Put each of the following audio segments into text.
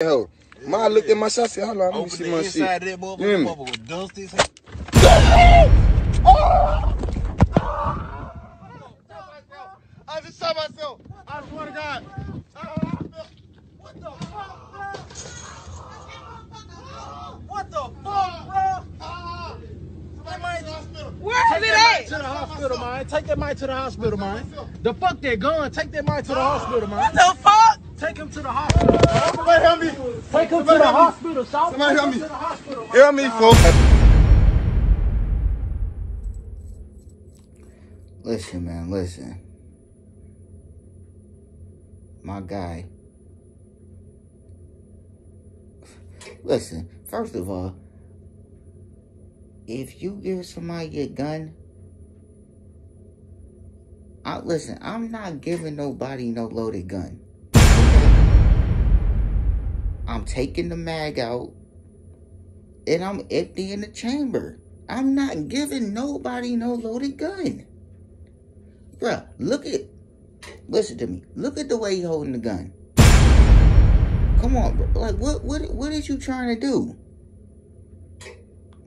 Hell, Ma looked at my shit. I said, hold on, let me Open see the my inside shit. of that You hear me? motherfucker with dust as hell. I just shot myself. I swear to God. What the fuck, bro? What the fuck, bro? Where is it To the hospital, man. Take that man to the hospital, man. The fuck that gun. Take that man to the oh, hospital, man. What the fuck? Take him to the hospital. Somebody help me. Take him to the hospital, South. Somebody help Take him me. to the hospital. man. Me, folks. Listen, man, listen. My guy. Listen, first of all, if you give somebody a gun, I listen, I'm not giving nobody no loaded gun. Taking the mag out and I'm emptying the chamber. I'm not giving nobody no loaded gun. Bruh, look at, listen to me. Look at the way he holding the gun. Come on, bro. Like, what, what, what is you trying to do?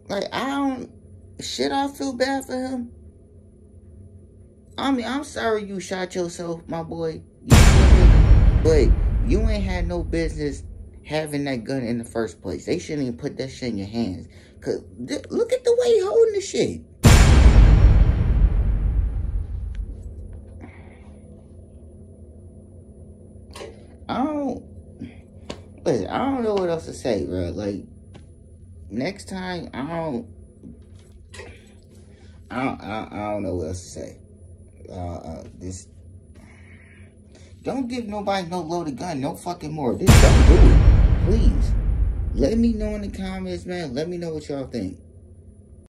Like, I don't, shit, I feel bad for him. I mean, I'm sorry you shot yourself, my boy. You? But you ain't had no business having that gun in the first place. They shouldn't even put that shit in your hands. Cause th- look at the way he holding the shit. I don't listen. I don't know what else to say, bro. Like next time, I don't. I don't. I, I don't know what else to say. Uh, uh, this. Don't give nobody no loaded gun, no fucking more. This don't do it, please. Let me know in the comments, man. Let me know what y'all think.